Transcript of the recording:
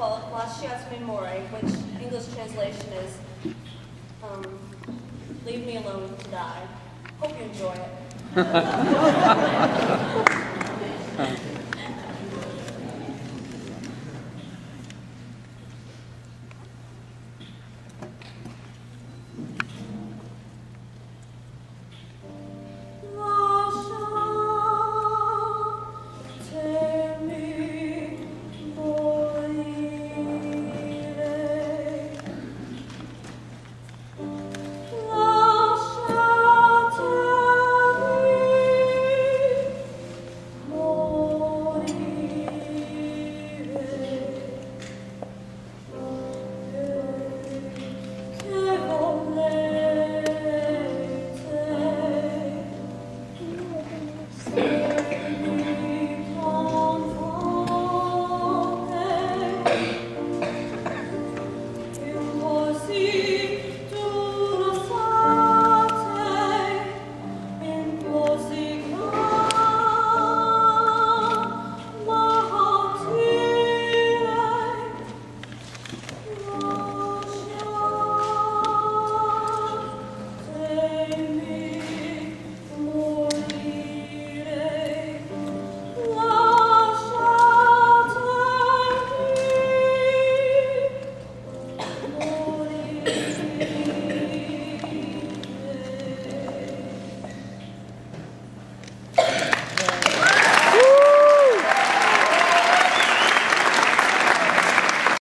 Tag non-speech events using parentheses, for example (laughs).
called Lasciatemi Memore, which English translation is um, Leave Me Alone to Die. Hope you enjoy it. (laughs) Cali.